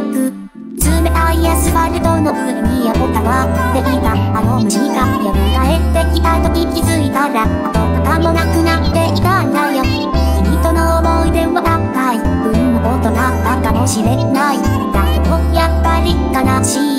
冷たいアスファルトの上に横たわっていたあの虫が蘇ってきた時気づいたら跡形もなくなっていたんだよ君との思い出は高い運のことだったかもしれないだけどやっぱり悲しい